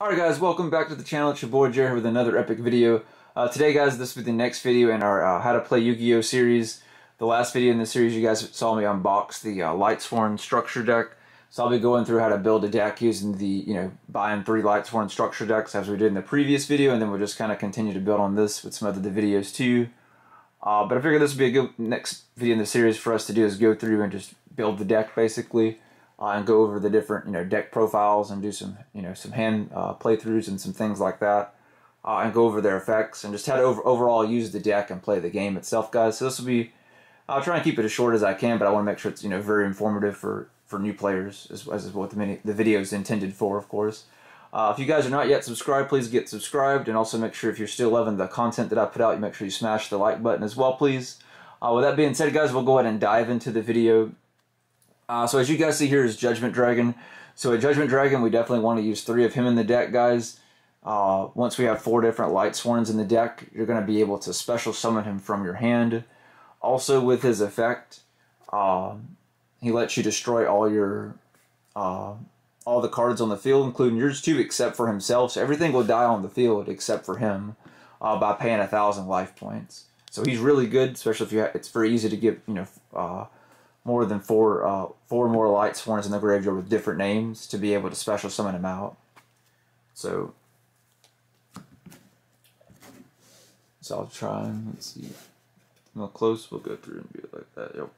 Alright guys, welcome back to the channel. It's your boy Jared with another epic video. Uh, today guys, this will be the next video in our uh, How to Play Yu-Gi-Oh! series. The last video in the series you guys saw me unbox the uh, Lightsworn structure deck. So I'll be going through how to build a deck using the, you know, buying three Lightsworn structure decks as we did in the previous video and then we'll just kind of continue to build on this with some other the videos too. Uh, but I figured this would be a good next video in the series for us to do is go through and just build the deck basically uh, and go over the different you know deck profiles and do some you know some hand uh, playthroughs and some things like that, uh, and go over their effects and just how to over, overall use the deck and play the game itself, guys. So this will be I'll try and keep it as short as I can, but I want to make sure it's you know very informative for for new players as, as what the mini, the video is intended for, of course. Uh, if you guys are not yet subscribed, please get subscribed, and also make sure if you're still loving the content that I put out, you make sure you smash the like button as well, please. Uh, with that being said, guys, we'll go ahead and dive into the video. Uh, so as you guys see here is Judgment Dragon. So a Judgment Dragon, we definitely want to use three of him in the deck, guys. Uh, once we have four different Lightsworns in the deck, you're going to be able to special summon him from your hand. Also with his effect, uh, he lets you destroy all your uh, all the cards on the field, including yours too, except for himself. So everything will die on the field except for him uh, by paying a thousand life points. So he's really good, especially if you. It's very easy to get you know uh, more than four uh, four more Lightsworns in the graveyard with different names to be able to special summon him out. So, so I'll try and let's see. Real close, we'll go through and do it like that. Yep.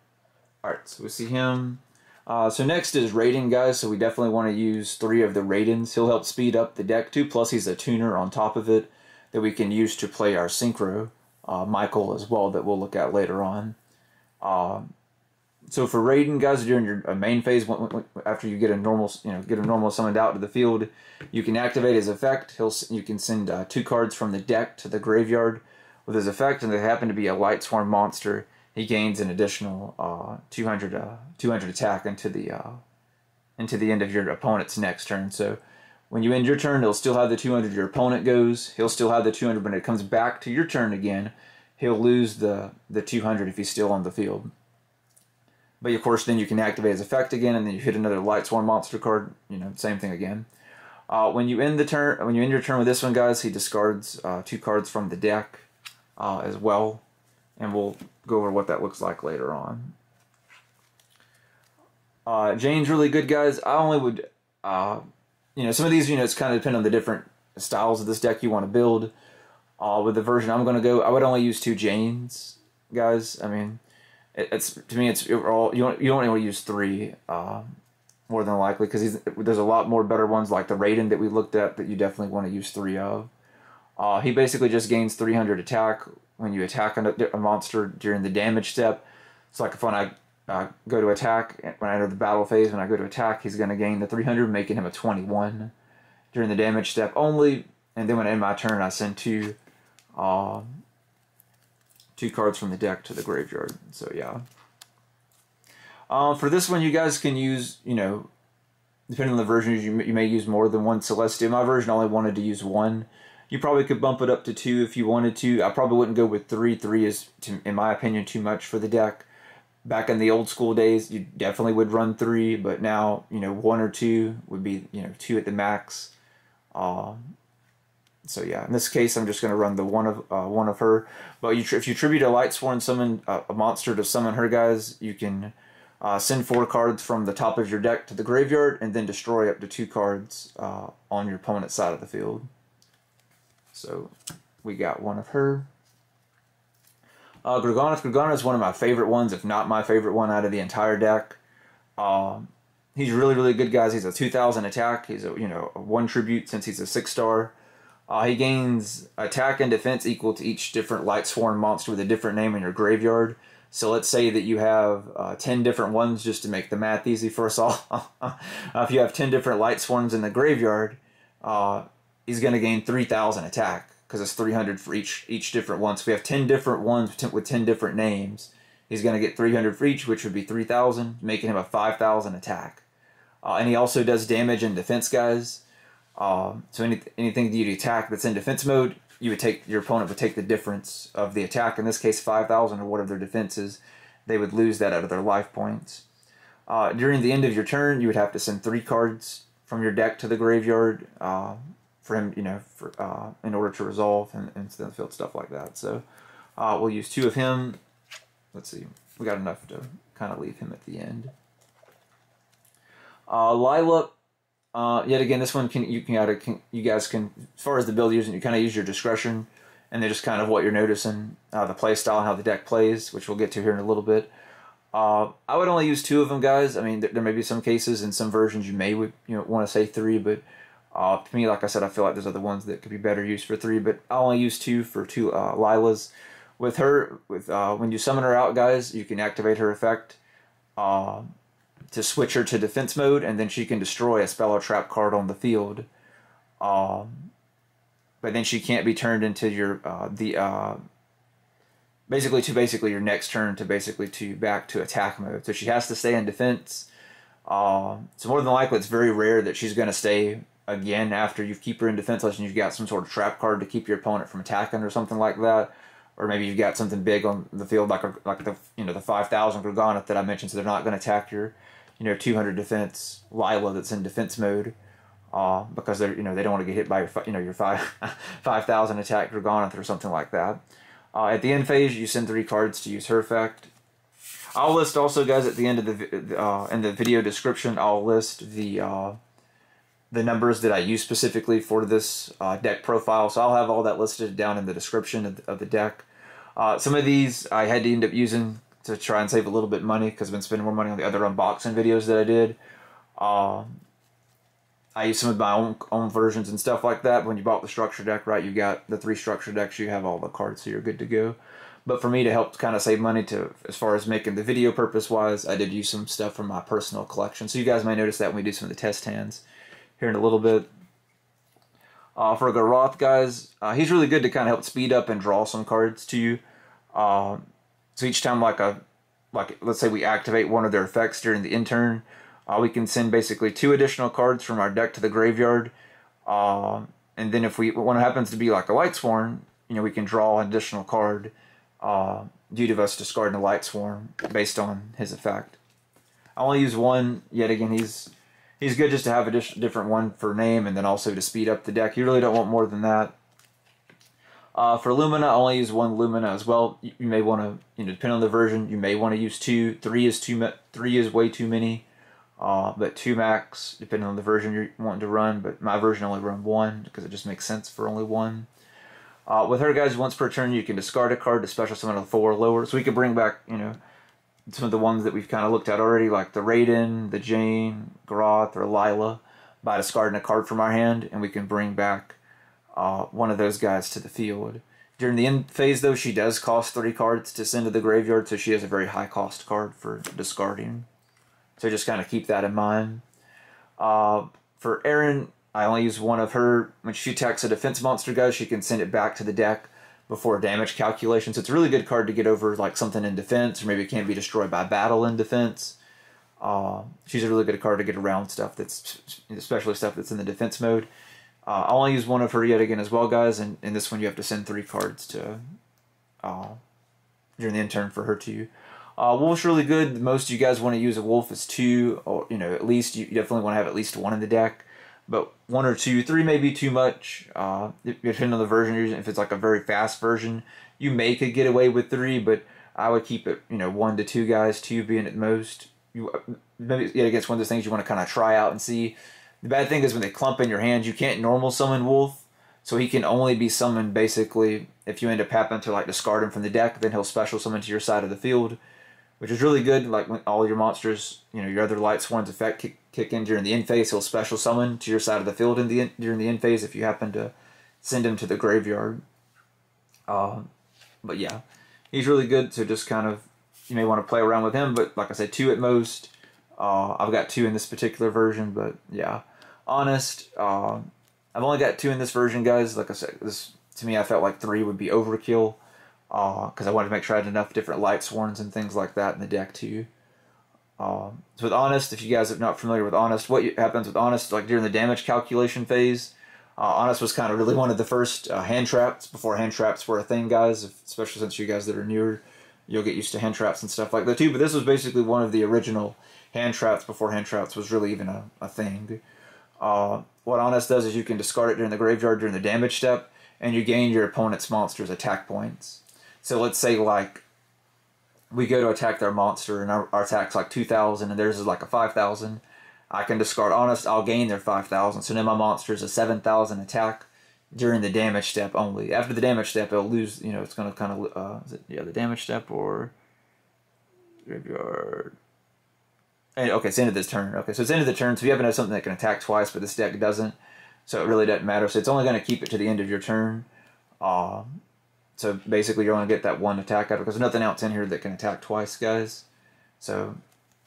All right, so we see him. Uh, so next is Raiden, guys. So we definitely want to use three of the Raidens. He'll help speed up the deck too. Plus he's a tuner on top of it that we can use to play our Synchro uh, Michael as well that we'll look at later on. Uh, so for Raiden, guys, during your main phase, after you get a normal, you know, get a normal summoned out to the field, you can activate his effect. He'll you can send uh, two cards from the deck to the graveyard with his effect, and they happen to be a Lightsworn monster. He gains an additional uh, 200, uh, 200 attack into the uh, into the end of your opponent's next turn. So when you end your turn, he'll still have the 200 your opponent goes. He'll still have the 200 when it comes back to your turn again. He'll lose the the 200 if he's still on the field. But of course, then you can activate his effect again, and then you hit another Lightsworn monster card. You know, same thing again. Uh, when you end the turn, when you end your turn with this one, guys, he discards uh, two cards from the deck uh, as well, and we'll go over what that looks like later on. Uh, Jain's really good, guys. I only would, uh, you know, some of these units kind of depend on the different styles of this deck you want to build. Uh, with the version I'm going to go, I would only use two Jains, guys. I mean, it's to me it's all you don't you don't want to use three uh, more than likely because there's a lot more better ones like the Raiden that we looked at that you definitely want to use three of. Uh, he basically just gains 300 attack when you attack a, monster during the damage step. It's like if when I uh, go to attack, when I enter the battle phase, when I go to attack, he's going to gain the 300, making him a 21 during the damage step only. And then when I end my turn, I send two uh, two cards from the deck to the graveyard. So yeah. Uh, for this one, you guys can use, you know, depending on the version, you, you may use more than one Celestia. My version only wanted to use one. You probably could bump it up to two if you wanted to. I probably wouldn't go with three. Three is, to, in my opinion, too much for the deck. Back in the old school days, you definitely would run three, but now, you know, one or two would be, you know, two at the max. Um, so yeah, in this case, I'm just going to run the one of uh, one of her. But you if you tribute a Lightsworn summon uh, a monster to summon her, guys, you can uh, send four cards from the top of your deck to the graveyard, and then destroy up to two cards uh, on your opponent's side of the field. So we got one of her. Uh, Greganos. is one of my favorite ones, if not my favorite one out of the entire deck. Um, he's really, really good, guys. He's a 2,000 attack. He's a you know a one tribute since he's a six star. Uh, he gains attack and defense equal to each different Lightsworn monster with a different name in your graveyard. So let's say that you have uh, 10 different ones just to make the math easy for us all. uh, if you have 10 different Lightsworns in the graveyard, uh, he's going to gain 3,000 attack because it's 300 for each each different one. So if we have 10 different ones with 10 different names, he's going to get 300 for each, which would be 3,000, making him a 5,000 attack. Uh, and he also does damage and defense, guys. Um, so any, anything that you attack that's in defense mode, you would take your opponent would take the difference of the attack. In this case, five thousand or whatever their defense is. They would lose that out of their life points. Uh, during the end of your turn, you would have to send three cards from your deck to the graveyard. Uh, for him, you know, for uh, in order to resolve and incident field stuff like that. So uh, we'll use two of him. Let's see, we got enough to kind of leave him at the end. Uh, uh, yet again, this one can you can, gotta, can you guys can as far as the build using you kind of use your discretion, and then just kind of what you're noticing, uh, the play style and how the deck plays, which we'll get to here in a little bit. Uh, I would only use two of them, guys. I mean, there, there may be some cases in some versions you may would you know want to say three, but uh, to me, like I said, I feel like there's other ones that could be better used for three, but I only use two for two uh, Lylas. With her, with uh, when you summon her out, guys, you can activate her effect uh, to switch her to defense mode, and then she can destroy a spell or trap card on the field. Um, but then she can't be turned into your uh, the uh, basically to basically your next turn to basically to back to attack mode. So she has to stay in defense. Uh, so more than likely, it's very rare that she's going to stay again after you keep her in defense unless you've got some sort of trap card to keep your opponent from attacking or something like that. Or maybe you've got something big on the field like like the you know the five thousand Gorgoneth that I mentioned, so they're not going to attack your you know two hundred defense Lyla that's in defense mode. Uh, because they're you know they don't want to get hit by your you know your five five thousand attack Gorgoneth or something like that. Uh, at the end phase, you send three cards to use her effect. I'll list also, guys, at the end of the uh, in the video description. I'll list the uh, the numbers that I use specifically for this uh, deck profile. So I'll have all that listed down in the description of the, of the deck. Uh, some of these I had to end up using to try and save a little bit money because I've been spending more money on the other unboxing videos that I did. Uh, I use some of my own own versions and stuff like that. When you bought the structure deck, right, you got the three structure decks, you have all the cards, so you're good to go. But for me to help kind of save money to as far as making the video purpose wise, I did use some stuff from my personal collection. So you guys may notice that when we do some of the test hands here in a little bit. Uh, for Garoth, guys, uh, he's really good to kind of help speed up and draw some cards to you. Uh, so each time, like a, like let's say we activate one of their effects during the intern, uh, we can send basically two additional cards from our deck to the graveyard. Uh, and then if we when it happens to be like a light sworn, you know, we can draw an additional card uh, due to us discarding a light sworn based on his effect. I only use one. Yet again, he's he's good just to have a different one for name and then also to speed up the deck. You really don't want more than that. Uh, for Lumina, I only use one Lumina as well. You, you may want to, you know, depending on the version, you may want to use two. Three is too three is way too many. Uh, but two max, depending on the version you're wanting to run. But my version only run one because it just makes sense for only one. Uh, with her, guys, once per turn, you can discard a card to special summon a four or lower. So we can bring back, you know, some of the ones that we've kind of looked at already, like the Raiden, the Jain, Groth, or Lyla, by discarding a card from our hand, and we can bring back uh, one of those guys to the field. During the end phase, though, she does cost three cards to send to the graveyard, so she has a very high cost card for discarding. So just kind of keep that in mind. Uh, for Ehren, I only use one of her. When she attacks a defense monster, guys, she can send it back to the deck before damage calculation. So it's a really good card to get over like something in defense, or maybe it can't be destroyed by battle in defense. Uh, she's a really good card to get around stuff that's, especially stuff that's in the defense mode. Uh, I'll only use one of her yet again as well, guys, and in this one you have to send three cards to uh, during the intern for her to. Uh, Wulf's really good. Most you guys want to use a Wulf is two, or you know at least you definitely want to have at least one in the deck but one or two, three may be too much. Uh, depending on the version you're using. If it's like a very fast version, you may could get away with three, but I would keep it, you know, one to two guys, two being at most. You maybe yet against one of those things you want to kind of try out and see. The bad thing is when they clump in your hands, you can't normal summon Wulf, so he can only be summoned basically if you end up happening to like discard him from the deck. Then he'll special summon to your side of the field which is really good. Like when all your monsters, you know, your other light sworns effect kick, kick in during the end phase, he'll special summon to your side of the field in the in, during the end phase if you happen to send him to the graveyard. Um, but yeah, he's really good. So just kind of you may want to play around with him, but like I said, two at most. Uh, I've got two in this particular version, but yeah, honest. Uh, I've only got two in this version, guys. Like I said, this to me, I felt like three would be overkill because uh, I wanted to make sure I had enough different light swarms and things like that in the deck too. Um, so with Honest, if you guys are not familiar with Honest, what happens with Honest, like during the damage calculation phase, uh, Honest was kind of really one of the first uh, hand traps before hand traps were a thing, guys. Especially since you guys that are newer, you'll get used to hand traps and stuff like that too. But this was basically one of the original hand traps before hand traps was really even a, a thing. Uh, what Honest does is you can discard it during the graveyard during the damage step, and you gain your opponent's monster's attack points. So let's say like we go to attack their monster and our, our attack's like 2,000 and theirs is like a 5,000. I can discard Honest, I'll gain their 5,000. So now my monster is a 7,000 attack during the damage step only. After the damage step, it'll lose, you know, it's going to kind of, uh, is it, yeah, the damage step or graveyard. Okay, it's the end of this turn. Okay, so it's the end of the turn. So you happen to have something that can attack twice, but this deck doesn't. So it really doesn't matter. So it's only going to keep it to the end of your turn. Uh, so basically, you're going to get that one attack out because there's nothing else in here that can attack twice, guys. So,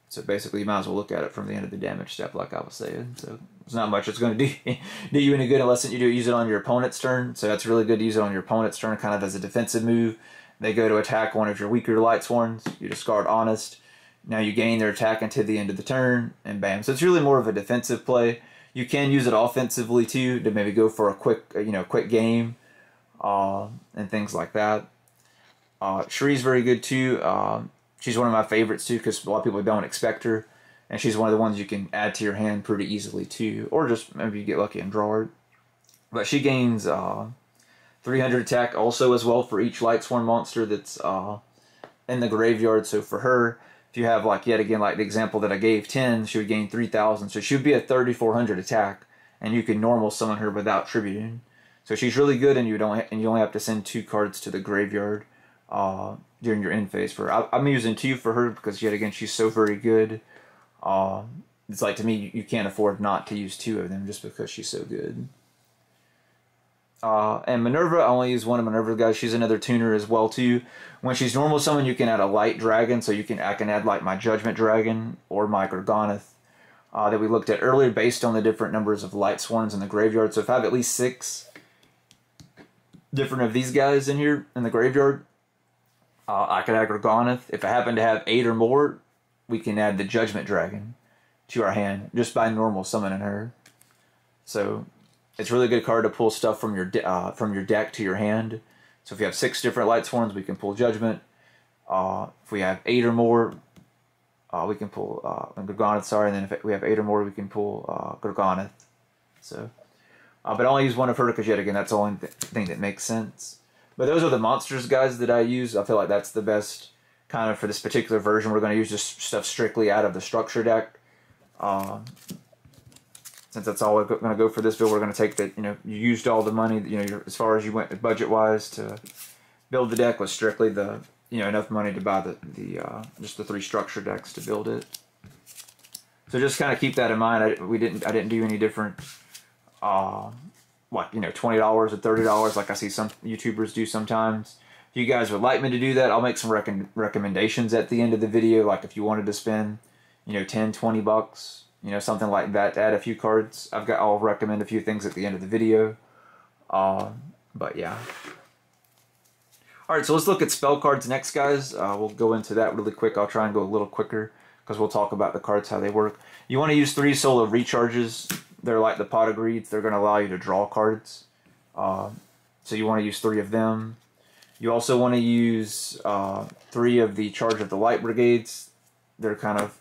so basically, you might as well look at it from the end of the damage step, like I was saying. So it's not much it's going to do do you any good unless you do use it on your opponent's turn. So that's really good to use it on your opponent's turn, kind of as a defensive move. They go to attack one of your weaker light sworns. You discard honest. Now you gain their attack until the end of the turn, and bam. So it's really more of a defensive play. You can use it offensively too to maybe go for a quick, you know, quick game, uh, and things like that. Uh, Shree's very good too. Uh, she's one of my favorites too because a lot of people don't expect her, and she's one of the ones you can add to your hand pretty easily too, or just maybe you get lucky and draw her. But she gains uh, 300 attack also as well for each light sworn monster that's uh, in the graveyard. So for her, if you have like yet again like the example that I gave 10 she would gain 3000 so she would be a 3400 attack and you can normal summon her without tributing. So she's really good and you don't and you only have to send two cards to the graveyard uh, during your end phase for I, am using two for her because yet again she's so very good. Uh, it's like to me you can't afford not to use two of them just because she's so good uh, and Minerva, I only use one of Minerva's guys. She's another tuner as well too. When she's normal summon, you can add a light dragon, so you can I can add like my Judgment Dragon or my Gorganoth uh, that we looked at earlier, based on the different numbers of light sworns in the graveyard. So if I have at least six different of these guys in here in the graveyard, uh, I could add Gorganoth. If I happen to have eight or more, we can add the Judgment Dragon to our hand just by normal summoning her. So it's a really good card to pull stuff from your uh, from your deck to your hand. So if you have six different light sworns, we can pull Judgment. Uh, if we have eight or more, uh, we can pull uh, Gorganoth. Sorry, and then if we have eight or more, we can pull uh, Gorganoth. So, uh, but I only use one of her because yet again, that's the only th- thing that makes sense. But those are the monsters, guys, that I use. I feel like that's the best kind of for this particular version. We're going to use just stuff strictly out of the structure deck. Um, since that's all we're going to go for this build, we're going to take that, you know, you used all the money, you know, as far as you went budget-wise to build the deck was strictly the, you know, enough money to buy the, the uh, just the three structure decks to build it. So just kind of keep that in mind. I, we didn't, I didn't do any different, uh, like, you know, $20 or $30 like I see some YouTubers do sometimes. If you guys would like me to do that, I'll make some rec recommendations at the end of the video. Like if you wanted to spend, you know, 10, 20 bucks you know, something like that add a few cards. I've got, I'll recommend a few things at the end of the video. Um, but yeah. All right, so let's look at spell cards next, guys. Uh, we'll go into that really quick. I'll try and go a little quicker because we'll talk about the cards, how they work. You want to use three Solar Recharges. They're like the pot of greeds. They're going to allow you to draw cards. Uh, so you want to use three of them. You also want to use uh, three of the Charge of the Light Brigades. They're kind of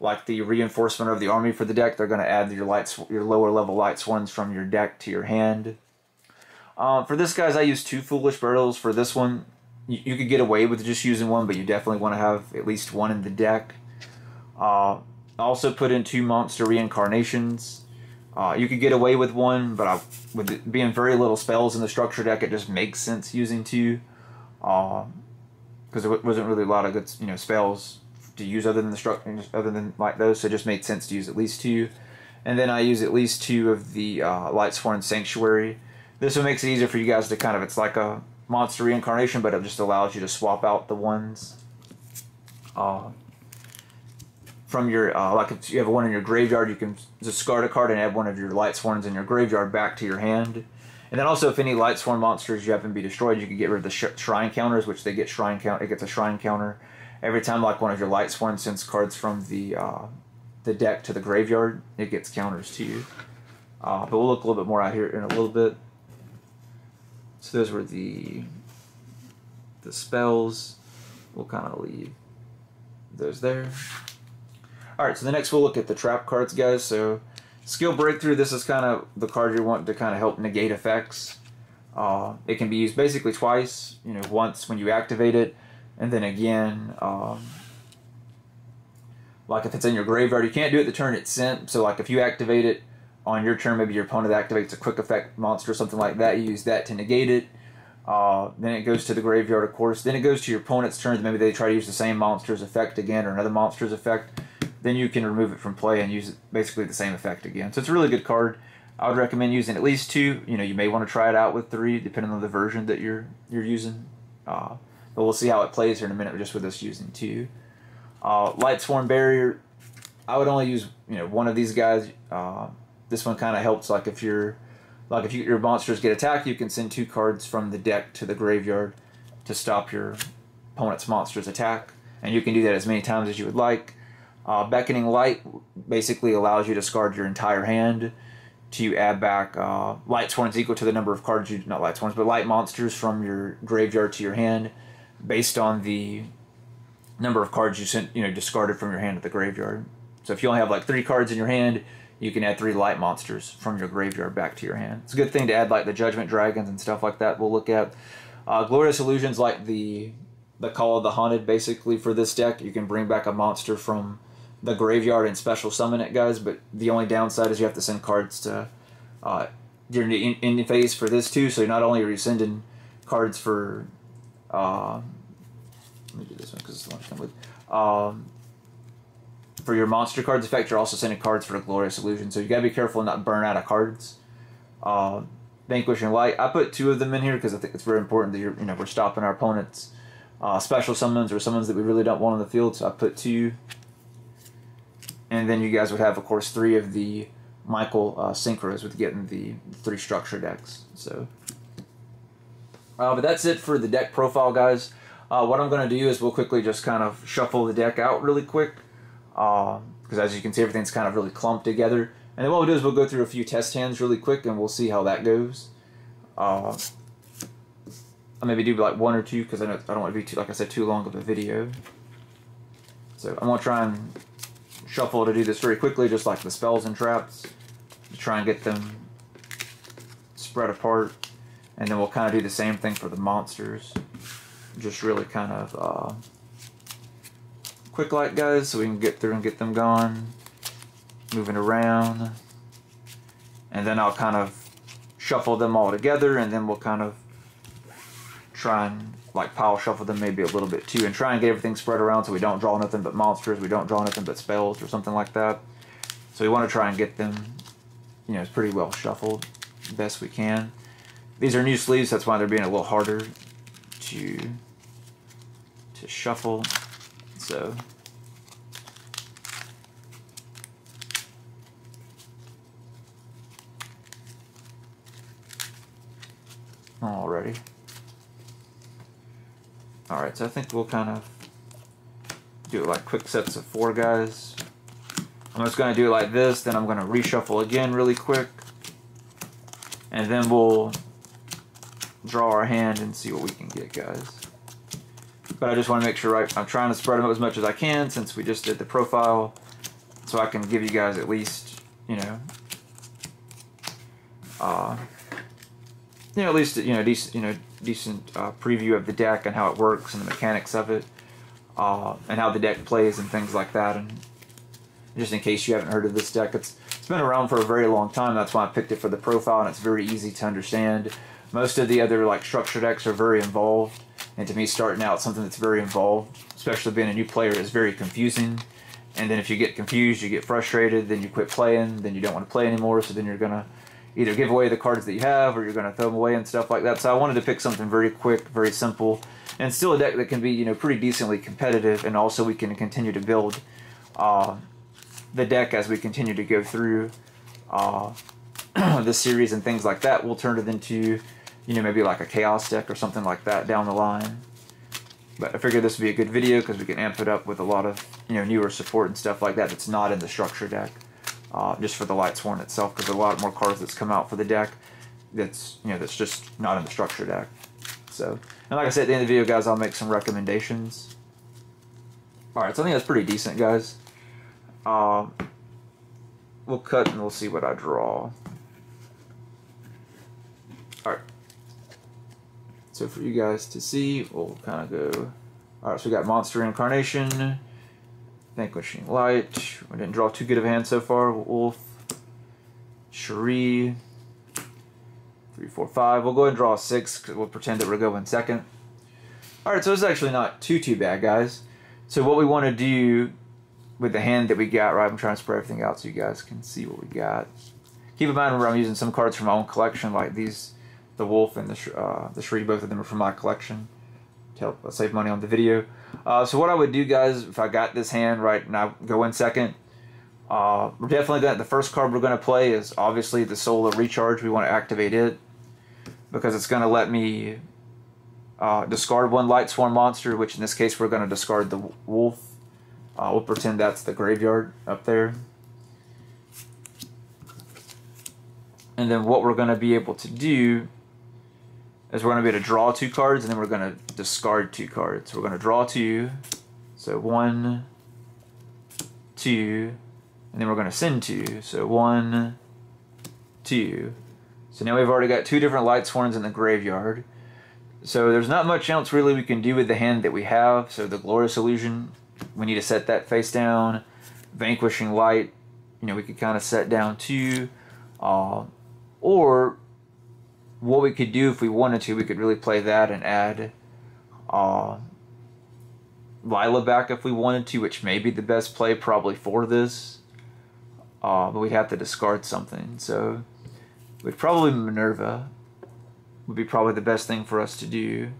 like the reinforcement of the army for the deck, they're going to add your lights, your lower level light sworns from your deck to your hand. Uh, for this, guys, I use two Foolish Burials. For this one, you, you, could get away with just using one, but you definitely want to have at least one in the deck. Uh, also put in two Monster Reincarnations. Uh, you could get away with one, but I, with being very little spells in the structure deck, it just makes sense using two. Because uh, there wasn't really a lot of good, you know, spells to use other than the structure, other than like those. So it just made sense to use at least two. And then I use at least two of the uh, Light Sworn Sanctuary. This one makes it easier for you guys to kind of, it's like a monster reincarnation, but it just allows you to swap out the ones. Uh, from your, uh, like if you have one in your graveyard, you can discard a card and add one of your Light Sworns in your graveyard back to your hand. And then also, if any Light Sworn monsters you happen to be destroyed, you can get rid of the sh Shrine counters, which they get Shrine count. It gets a Shrine counter every time like one of your light sworn sends cards from the uh, the deck to the graveyard, it gets counters to you. Uh, but we'll look a little bit more out here in a little bit. So those were the the spells. We'll kind of leave those there. All right, so the next we'll look at the trap cards, guys. So Skill Breakthrough, this is kind of the card you want to kind of help negate effects. Uh, it can be used basically twice, you know, once when you activate it, and then again, um, like if it's in your graveyard, you can't do it the turn it's sent. So like if you activate it on your turn, maybe your opponent activates a quick effect monster or something like that, you use that to negate it. Uh, then it goes to the graveyard, of course. Then it goes to your opponent's turn. Maybe they try to use the same monster's effect again or another monster's effect. Then you can remove it from play and use basically the same effect again. So it's a really good card. I would recommend using at least two. You know, you may want to try it out with three, depending on the version that you're you're using. Uh, but we'll see how it plays here in a minute, just with us using two. Uh, Light Sworn Barrier. I would only use you know one of these guys. Uh, this one kind of helps, like if you're like if you, your monsters get attacked, you can send two cards from the deck to the graveyard to stop your opponent's monster's attack, and you can do that as many times as you would like. Uh, Beckoning Light basically allows you to discard your entire hand to add back uh, light sworns equal to the number of cards you not light sworns but light monsters from your graveyard to your hand based on the number of cards you sent you know discarded from your hand to the graveyard. So if you only have like three cards in your hand, you can add three light monsters from your graveyard back to your hand. It's a good thing to add like the Judgment Dragons and stuff like that. We'll look at uh, Glorious Illusions like the the Call of the Haunted basically for this deck. You can bring back a monster from the graveyard and special summon it, guys. But the only downside is you have to send cards to uh, during the in, in phase for this too. So not only are you sending cards for uh, let me do this one because it's the one I come with. Um, for your monster cards effect, you're also sending cards for the Glorious Illusion, so you gotta be careful not burn out of cards. Vanquishing Light, I put two of them in here because I think it's very important that you're, you know, we're stopping our opponents' uh, special summons or summons that we really don't want on the field. So I put two, and then you guys would have, of course, three of the Michael uh, synchros with getting the three structure decks. So, uh, but that's it for the deck profile, guys. Uh, what I'm going to do is we'll quickly just kind of shuffle the deck out really quick because uh, as you can see everything's kind of really clumped together. And then what we'll do is we'll go through a few test hands really quick and we'll see how that goes. Uh, I'll maybe do like one or two because I, I don't want to be too, like I said, too long of a video. So I'm going to try and shuffle to do this very quickly just like the spells and traps to try and get them spread apart. And then we'll kind of do the same thing for the monsters. Just really kind of uh, quick light guys so we can get through and get them going. Moving around. And then I'll kind of shuffle them all together and then we'll kind of try and like pile shuffle them maybe a little bit too and try and get everything spread around so we don't draw nothing but monsters, we don't draw nothing but spells or something like that. So we want to try and get them, you know, pretty well shuffled best we can. These are new sleeves, that's why they're being a little harder to to shuffle. So already. Alright, so I think we'll kind of do like quick sets of four guys. I'm just going to do it like this, then I'm going to reshuffle again really quick. And then we'll draw our hand and see what we can get, guys but I just want to make sure right, I'm trying to spread them as much as I can since we just did the profile so I can give you guys at least, you know, uh, you know, at least, you know, decent, you know, decent uh, preview of the deck and how it works and the mechanics of it, uh, and how the deck plays and things like that. And just in case you haven't heard of this deck, it's it's been around for a very long time. That's why I picked it for the profile, and it's very easy to understand. Most of the other like structure decks are very involved and to me, starting out something that's very involved, especially being a new player, is very confusing. And then if you get confused, you get frustrated, then you quit playing, then you don't want to play anymore. So then you're gonna either give away the cards that you have, or you're gonna throw them away and stuff like that. So I wanted to pick something very quick, very simple, and still a deck that can be you know pretty decently competitive, and also we can continue to build uh, the deck as we continue to go through uh, the series and things like that. We'll turn it into you know, maybe like a chaos deck or something like that down the line. But I figured this would be a good video because we can amp it up with a lot of, you know, newer support and stuff like that that's not in the structure deck. Uh, just for the Light Sworn itself because a lot more cards that's come out for the deck that's, you know, that's just not in the structure deck. So, and like I said at the end of the video, guys, I'll make some recommendations. Alright, so I think that's pretty decent, guys. Uh, we'll cut and we'll see what I draw. Alright. So for you guys to see, we'll kind of go... Alright, so we got Monster Incarnation, Vanquishing Light. We didn't draw too good of a hand so far. Wulf, Cherie, three, four, five. We'll go ahead and draw six because we'll pretend that we're going second. Alright, so it's actually not too, too bad, guys. So what we want to do with the hand that we got, right, I'm trying to spread everything out so you guys can see what we got. Keep in mind, remember, I'm using some cards from my own collection, like these, the Wulf and the, uh, the Shri, both of them are from my collection to help save money on the video. Uh, so what I would do, guys, if I got this hand right and I go in second, uh, we're definitely going to, the first card we're going to play is obviously the Solar Recharge. We want to activate it because it's going to let me uh, discard one Light Sworn monster, which in this case we're going to discard the Wulf. Uh, we'll pretend that's the graveyard up there. And then what we're going to be able to do is we're going to be able to draw two cards and then we're going to discard two cards. We're going to draw two. So one, two, and then we're going to send two. So one, two. So now we've already got two different light sworns in the graveyard. So there's not much else really we can do with the hand that we have. So the Glorious Illusion, we need to set that face down. Vanquishing Light, you know, we could kind of set down two. Uh, or what we could do if we wanted to, we could really play that and add uh, Lyla back if we wanted to, which may be the best play probably for this. Uh, but we'd have to discard something. So we'd probably Minerva would be probably the best thing for us to do.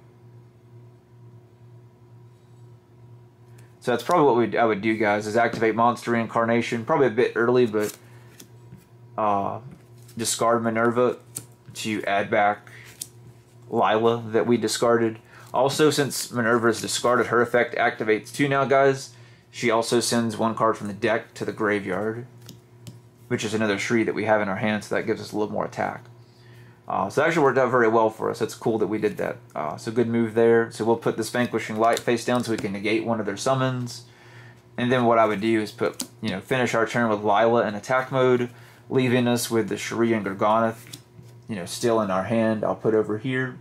So that's probably what we I would do, guys, is activate Monster Reincarnation. Probably a bit early, but uh, discard Minerva to add back Lyla that we discarded. Also, since Minerva is discarded, her effect activates too now, guys. She also sends one card from the deck to the graveyard, which is another Shri that we have in our hand, so that gives us a little more attack. Uh, so actually worked out very well for us. It's cool that we did that. Uh, so good move there. So we'll put this Vanquishing Light face down so we can negate one of their summons. And then what I would do is put, you know, finish our turn with Lyla in attack mode, leaving us with the Shri and Gorganoth you know, still in our hand. I'll put over here.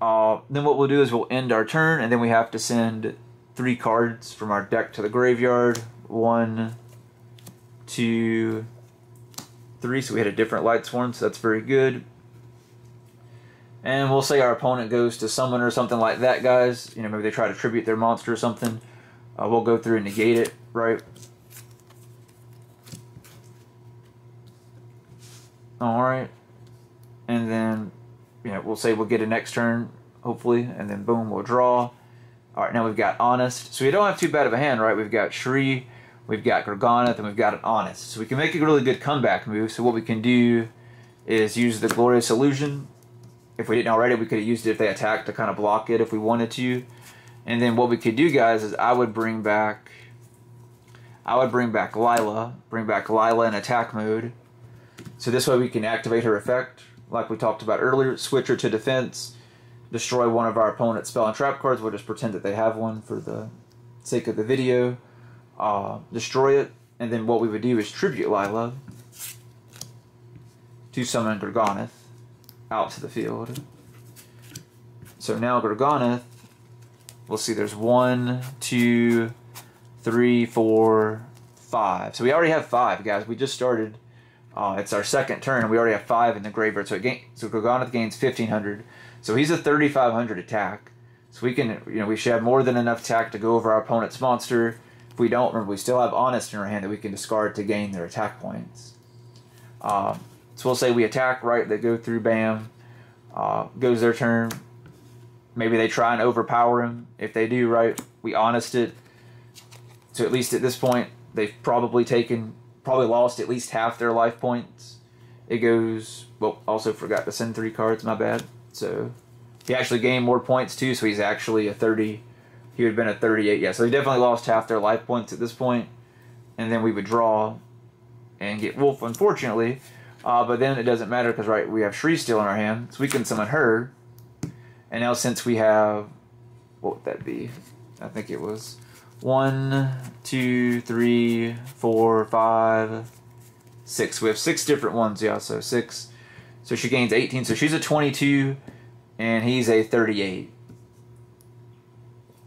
Uh, then what we'll do is we'll end our turn, and then we have to send three cards from our deck to the graveyard. One, two, three. So we had a different light sworn, so that's very good. And we'll say our opponent goes to summon or something like that, guys. You know, maybe they try to tribute their monster or something. Uh, we'll go through and negate it, right? All right. And then, you know, we'll say we'll get a next turn, hopefully, and then boom, we'll draw. All right, now we've got Honest. So we don't have too bad of a hand, right? We've got Shri, we've got Gorganoth, and we've got an Honest. So we can make a really good comeback move. So what we can do is use the Glorious Illusion. If we didn't already, we could have used it if they attacked to kind of block it if we wanted to. And then what we could do, guys, is I would bring back... I would bring back Lyla, bring back Lyla in attack mode, so this way we can activate her effect, like we talked about earlier, switch her to defense, destroy one of our opponent's spell and trap cards, we'll just pretend that they have one for the sake of the video, uh, destroy it, and then what we would do is tribute Lyla to summon Gorganoth out to the field. So now Gorganoth, we'll see there's one, two, three, four, five. So we already have five, guys. We just started uh, it's our second turn. We already have five in the graveyard, so gain, so Gorganoth gains fifteen hundred. So he's a thirty five hundred attack. So we can, you know, we should have more than enough attack to go over our opponent's monster. If we don't, remember, we still have Honest in our hand that we can discard to gain their attack points. Uh, so we'll say we attack, right? They go through, bam. Uh, goes their turn. Maybe they try and overpower him. If they do, right, we Honest it. So at least at this point, they've probably taken probably lost at least half their life points. It goes, well, also forgot to send three cards, my bad. So he actually gained more points too, so he's actually a 30. He would have been a 38, yeah. So he definitely lost half their life points at this point. And then we would draw and get Wulf, unfortunately. Uh, but then it doesn't matter because, right, we have Shri still in our hand, so we can summon her. And now since we have, what would that be? I think it was one, two, three, four, five, six. We have six different ones, yeah, so six. So she gains 18. So she's a 22 and he's a 38.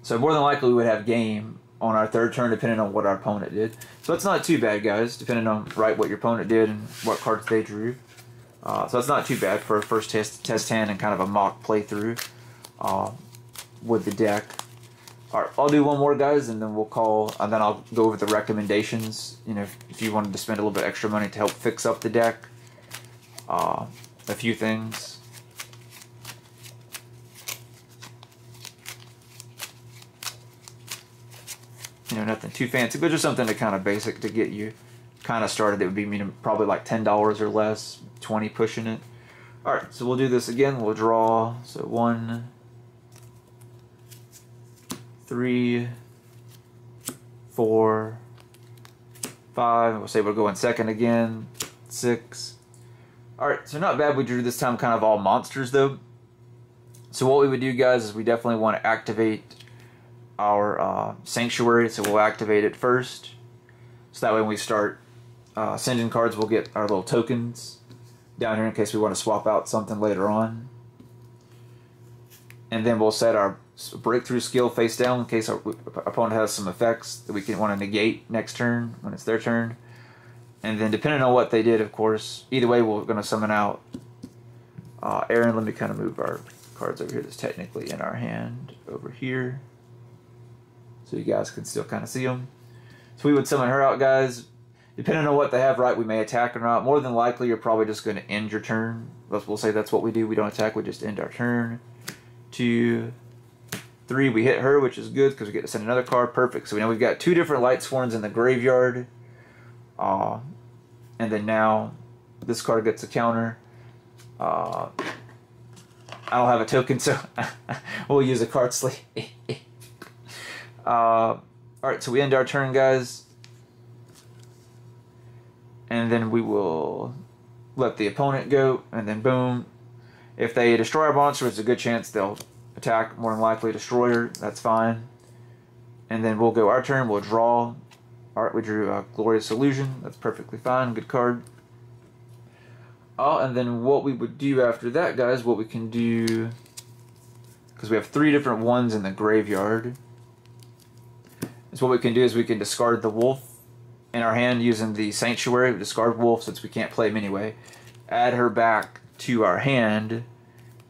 So more than likely we would have game on our third turn depending on what our opponent did. So it's not too bad, guys, depending on right what your opponent did and what cards they drew. Uh, so it's not too bad for a first test test hand and kind of a mock playthrough uh, with the deck. All right, I'll do one more, guys, and then we'll call, and then I'll go over the recommendations. You know, if, if you wanted to spend a little bit extra money to help fix up the deck, uh, a few things. Know, nothing too fancy, but just something to kind of basic to get you kind of started. It would be probably like ten dollars or less, twenty pushing it. All right, so we'll do this again. We'll draw. So one, three, four, five. We'll say we're going second again. Six. All right, so not bad. We drew this time kind of all monsters though. So what we would do, guys, is we definitely want to activate our uh, sanctuary. So we'll activate it first. So that way when we start uh, sending cards, we'll get our little tokens down here in case we want to swap out something later on. And then we'll set our breakthrough skill face down in case our opponent has some effects that we can want to negate next turn when it's their turn. And then depending on what they did, of course, either way we're going to summon out uh, Ehren. Let me kind of move our cards over here that's technically in our hand over here so you guys can still kind of see them. So we would summon her out, guys. Depending on what they have right, we may attack or not. More than likely, you're probably just going to end your turn. We'll say that's what we do. We don't attack, we just end our turn. Two, three, we hit her, which is good because we get to send another card. Perfect. So we know we've got two different light sworns in the graveyard. Uh, and then now this card gets a counter. Uh, I don't have a token, so we'll use a card sleeve. uh, Alright, so we end our turn, guys. And then we will let the opponent go, and then boom. If they destroy our monster, it's a good chance they'll attack, more than likely destroy her. That's fine. And then we'll go our turn, we'll draw. Alright, we drew a Glorious Illusion. That's perfectly fine, good card. Oh, and then what we would do after that, guys, what we can do... Because we have three different ones in the graveyard is what we can do is we can discard the Wulf in our hand using the sanctuary. We discard Wulf since we can't play him anyway. Add her back to our hand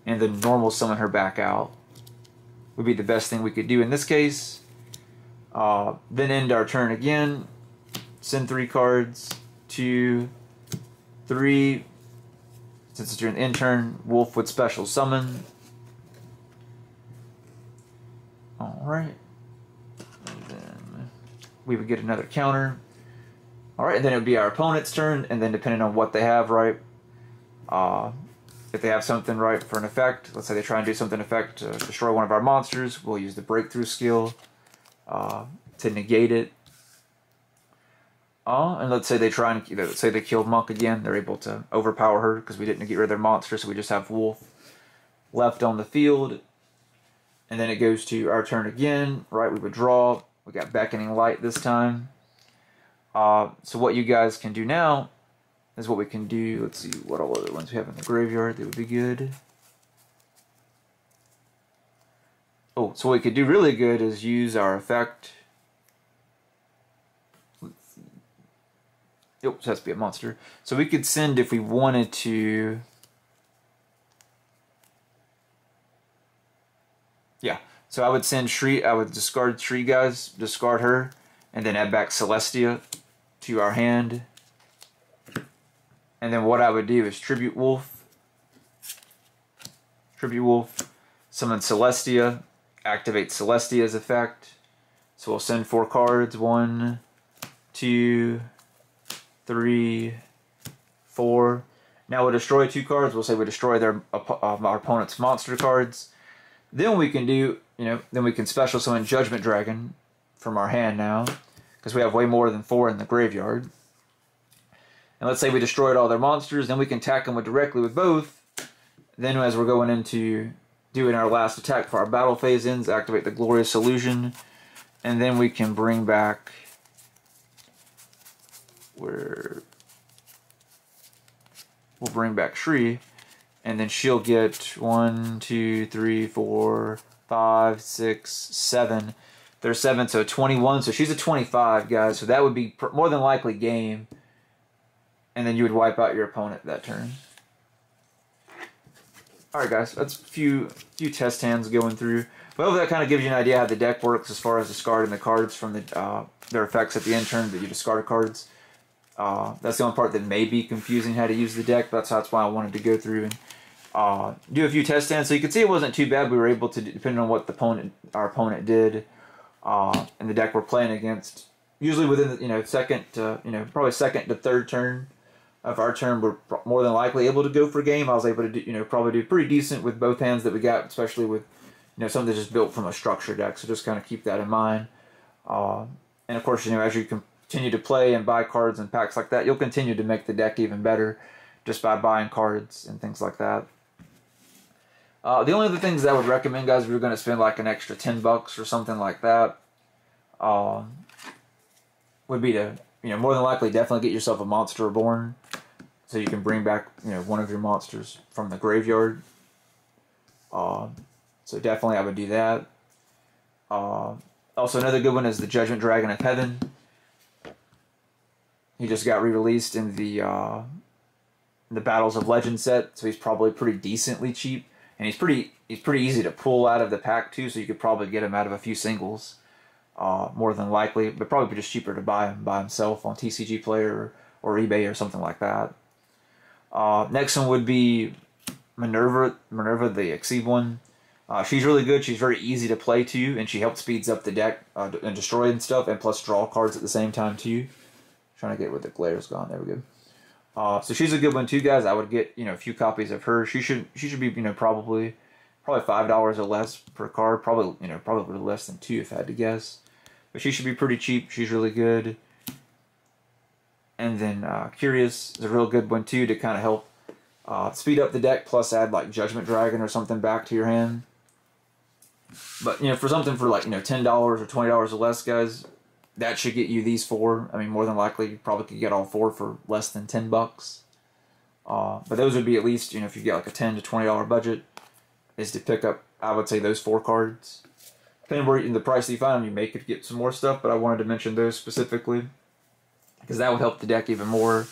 and then normal summon her back out would be the best thing we could do in this case. Uh, then end our turn again. Send three cards. Two, three. Since it's your end turn, Wulf would special summon. Alright we would get another counter. All right, and then it would be our opponent's turn, and then depending on what they have, right, uh, if they have something right for an effect, let's say they try and do something effect to destroy one of our monsters, we'll use the breakthrough skill uh, to negate it. Uh, and let's say they try and let's say they killed Monk again, they're able to overpower her because we didn't get rid of their monster, so we just have Wulf left on the field. And then it goes to our turn again, right? We would draw, we got beckoning light this time. Uh, so what you guys can do now is what we can do. Let's see what all other ones we have in the graveyard that would be good. Oh, so what we could do really good is use our effect. Let's. Oh, has to be a monster. So we could send if we wanted to. Yeah, so I would send Shri, I would discard Shri guys, discard her, and then add back Celestia to our hand. And then what I would do is Tribute Wulf, Tribute Wulf, summon Celestia, activate Celestia's effect. So we'll send four cards, one, two, three, four. Now we'll destroy two cards. We'll say we destroy their uh, our opponent's monster cards. Then we can do you know, then we can special summon Judgment Dragon from our hand now, because we have way more than four in the graveyard. And let's say we destroyed all their monsters, then we can attack them with, directly with both. Then as we're going into doing our last attack for our battle phase ends, activate the Glorious Illusion. and then we can bring back where we'll bring back Shri, and then she'll get one, two, three, four, five, six, seven. There's seven, so 21. So she's a 25, guys. So that would be more than likely game. And then you would wipe out your opponent that turn. Alright, guys. That's a few, few test hands going through. But hopefully that kind of gives you an idea how the deck works as far as discarding the cards from the uh, their effects at the end turn that you discard cards. Uh, that's the only part that may be confusing how to use the deck. But that's, that's why I wanted to go through and uh, do a few test stands. So you can see it wasn't too bad. We were able to, depending on what the opponent, our opponent did, uh, and the deck we're playing against, usually within the, you know second, to, you know probably second to third turn of our turn, we're more than likely able to go for game. I was able to do, you know probably do pretty decent with both hands that we got, especially with you know something that's just built from a structure deck. So just kind of keep that in mind. Uh, and of course, you know as you continue to play and buy cards and packs like that, you'll continue to make the deck even better just by buying cards and things like that. Uh, the only other things that I would recommend, guys, if you're going to spend like an extra 10 bucks or something like that, um, would be to, you know, more than likely definitely get yourself a Monster Reborn so you can bring back, you know, one of your monsters from the graveyard. Um, so definitely I would do that. Uh, also, another good one is the Judgment Dragon of Heaven. He just got re-released in the uh, in the Battles of Legend set, so he's probably pretty decently cheap and he's pretty he's pretty easy to pull out of the pack too. So you could probably get him out of a few singles, uh, more than likely. But probably just cheaper to buy him by himself on TCG Player or, eBay or something like that. Uh, next one would be Minerva, Minerva the Exceed one. Uh, she's really good. She's very easy to play to, and she helps speeds up the deck uh, and destroy and stuff, and plus draw cards at the same time too. Trying to get where the glare's gone. There we go. Uh, so she's a good one too, guys. I would get you know a few copies of her. She should she should be you know probably probably five dollars or less per card. Probably you know probably less than two if I had to guess. But she should be pretty cheap. She's really good. And then uh, Curious is a real good one too to kind of help uh, speed up the deck. Plus add like Judgment Dragon or something back to your hand. But you know for something for like you know ten dollars or twenty dollars or less, guys, that should get you these four. I mean, more than likely, you probably could get all four for less than ten bucks. Uh, but those would be at least, you know, if you get like a ten to twenty dollar budget, is to pick up. I would say those four cards. Depending where in the price you find them, you may could get some more stuff. But I wanted to mention those specifically because that would help the deck even more.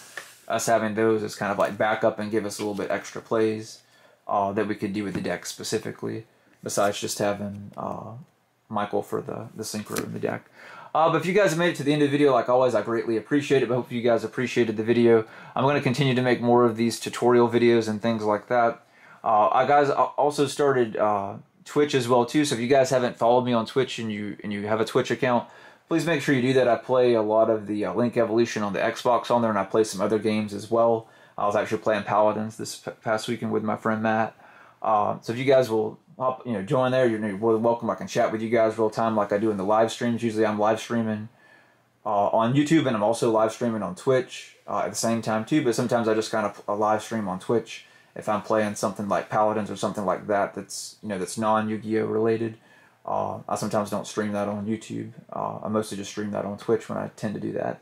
Us having those as kind of like backup and give us a little bit extra plays uh, that we could do with the deck specifically, besides just having uh, Michael for the the synchro in the deck. Uh, but if you guys have made it to the end of the video, like always, I greatly appreciate it. But hope you guys appreciated the video. I'm going to continue to make more of these tutorial videos and things like that. Uh, I guys also started uh, Twitch as well too. So if you guys haven't followed me on Twitch and you and you have a Twitch account, please make sure you do that. I play a lot of the uh, Link Evolution on the Xbox on there, and I play some other games as well. I was actually playing Paladins this past weekend with my friend Matt. Uh, so if you guys will hop, you know, join there. You're more than welcome. I can chat with you guys real time like I do in the live streams. Usually I'm live streaming uh, on YouTube and I'm also live streaming on Twitch uh, at the same time too. But sometimes I just kind of a uh, live stream on Twitch if I'm playing something like Paladins or something like that. That's you know that's non Yu-Gi-Oh related. Uh, I sometimes don't stream that on YouTube. Uh, I mostly just stream that on Twitch when I tend to do that.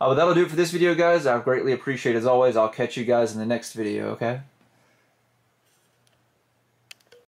But that'll do it for this video, guys. I greatly appreciate it as always. I'll catch you guys in the next video. Okay.